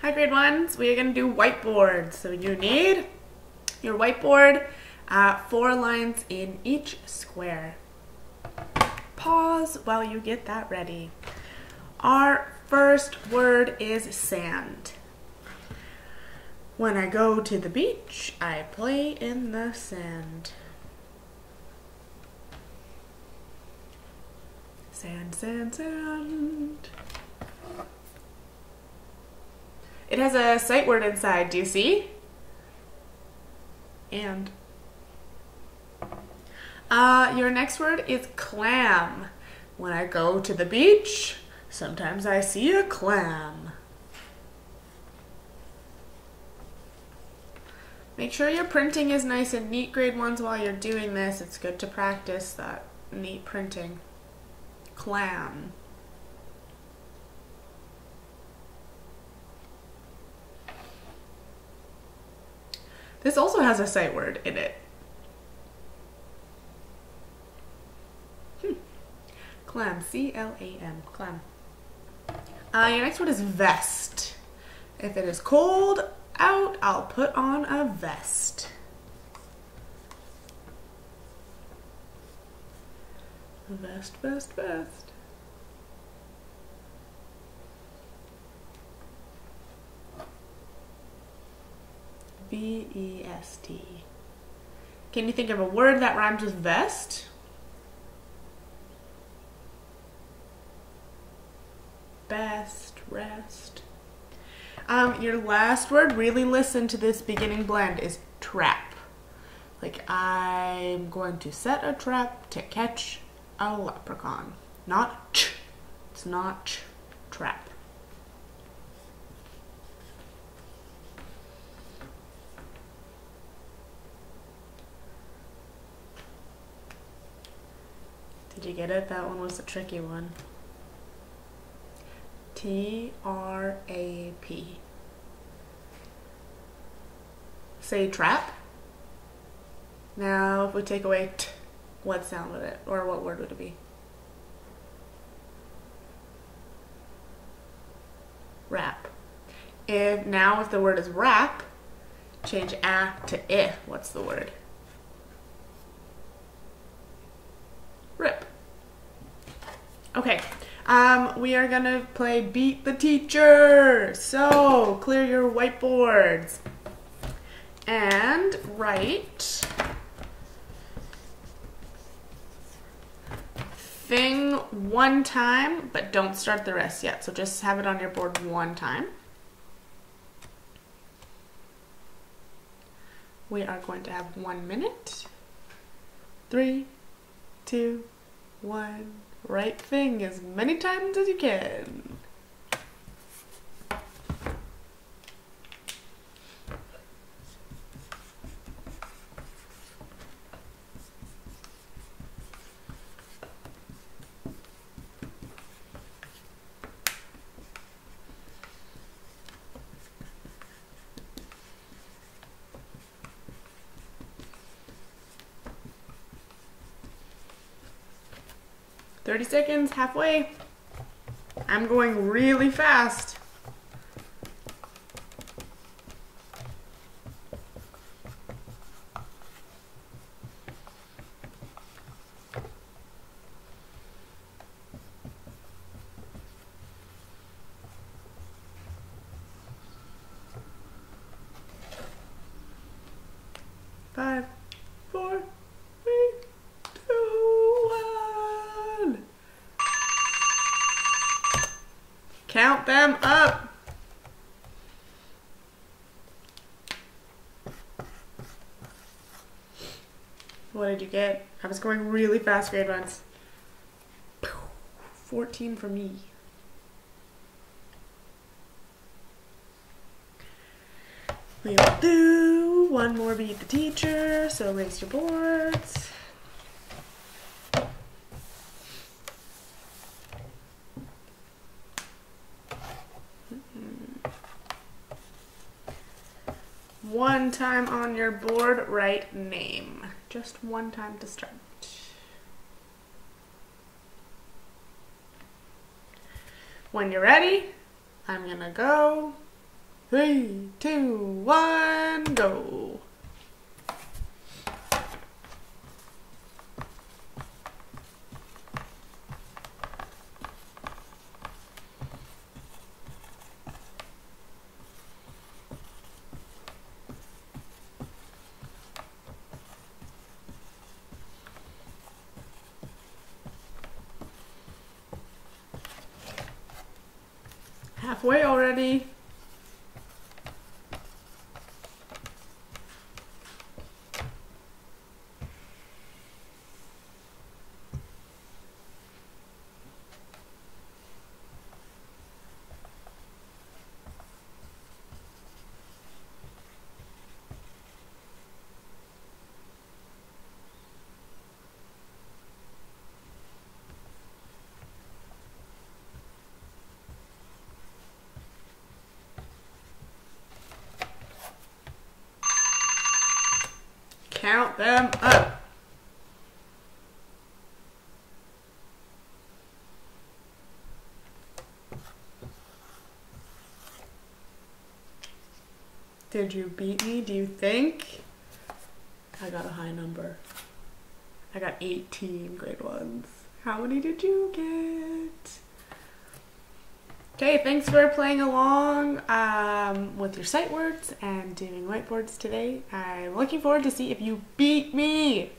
Hi grade ones, we are going to do whiteboard. So you need your whiteboard, uh, four lines in each square. Pause while you get that ready. Our first word is sand. When I go to the beach, I play in the sand. Sand, sand, sand. It has a sight word inside. Do you see? And. Uh, your next word is clam. When I go to the beach, sometimes I see a clam. Make sure your printing is nice and neat, grade ones, while you're doing this. It's good to practice that neat printing. Clam. This also has a sight word in it. Hmm. Clam, C-L-A-M, clam. Uh, your next word is vest. If it is cold out, I'll put on a vest. Vest, vest, vest. V E S T. Can you think of a word that rhymes with vest? Best, rest. Um, your last word, really listen to this beginning blend, is trap. Like, I'm going to set a trap to catch a leprechaun. Not ch. It's not ch. Trap. You get it? That one was a tricky one. T R A P. Say trap. Now, if we take away t, what sound would it, or what word would it be? Wrap. If now, if the word is wrap, change a to i. What's the word? Okay, um, we are gonna play Beat the Teacher. So, clear your whiteboards and write thing one time, but don't start the rest yet. So just have it on your board one time. We are going to have one minute. Three, two, one. Write thing as many times as you can. Thirty seconds, halfway. I'm going really fast. Five, four, three, two, one. Count them up. What did you get? I was going really fast grade ones. 14 for me. We will do one more beat the teacher, so raise your boards. One time on your board, write name. Just one time to start. When you're ready, I'm gonna go Three, two, one, go. Halfway already. Count them up. Did you beat me, do you think? I got a high number. I got 18 grade ones. How many did you get? Okay, thanks for playing along um, with your sight words and doing whiteboards today. I'm looking forward to see if you beat me.